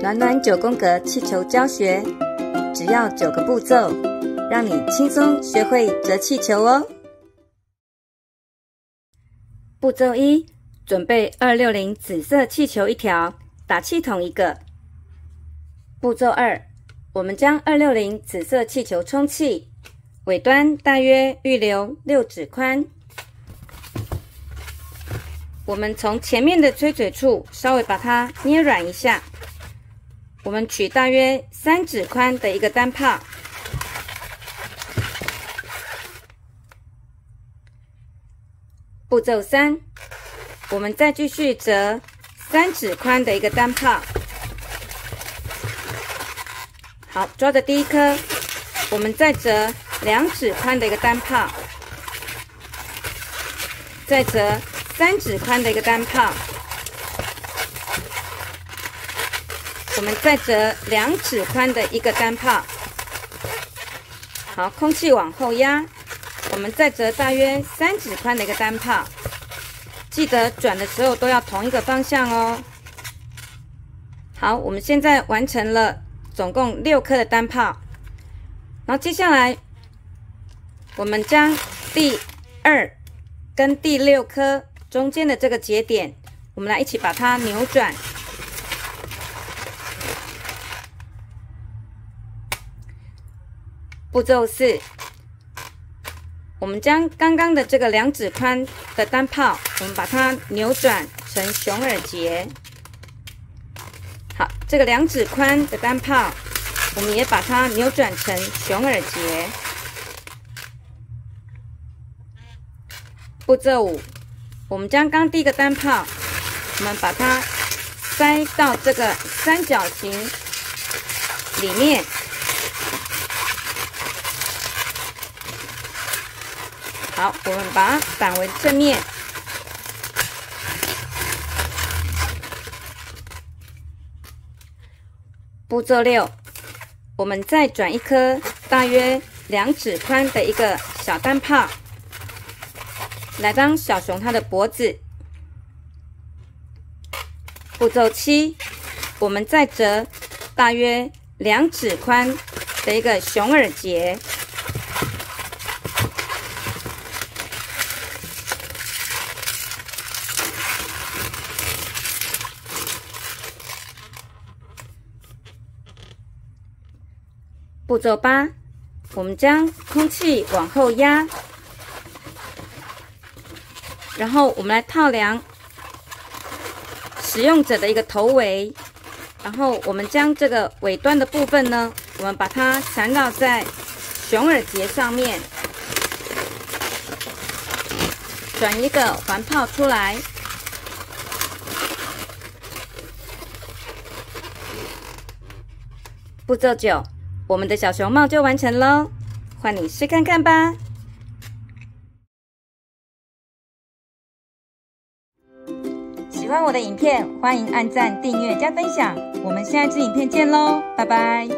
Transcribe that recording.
暖暖九宫格气球教学，只要九个步骤，让你轻松学会折气球哦。步骤一：准备二六零紫色气球一条，打气筒一个。步骤二：我们将二六零紫色气球充气，尾端大约预留六指宽。我们从前面的吹嘴处稍微把它捏软一下。我们取大约三指宽的一个单泡。步骤三，我们再继续折三指宽的一个单泡。好，抓着第一颗，我们再折两指宽的一个单泡，再折。三指宽的一个单泡，我们再折两指宽的一个单泡。好，空气往后压，我们再折大约三指宽的一个单泡。记得转的时候都要同一个方向哦。好，我们现在完成了总共六颗的单泡。然后接下来，我们将第二跟第六颗。中间的这个节点，我们来一起把它扭转。步骤四，我们将刚刚的这个两指宽的单泡，我们把它扭转成熊耳结。好，这个两指宽的单泡，我们也把它扭转成熊耳结。步骤五。我们将刚第一个单泡，我们把它塞到这个三角形里面。好，我们把它反为正面。步骤六，我们再转一颗大约两指宽的一个小单泡。来当小熊它的脖子。步骤七，我们再折大约两指宽的一个熊耳结。步骤八，我们将空气往后压。然后我们来套量使用者的一个头围，然后我们将这个尾端的部分呢，我们把它缠绕在熊耳结上面，转一个环泡出来。步骤九，我们的小熊帽就完成喽，换你试看看吧。喜欢我的影片，欢迎按赞、订阅、加分享。我们下一支影片见喽，拜拜。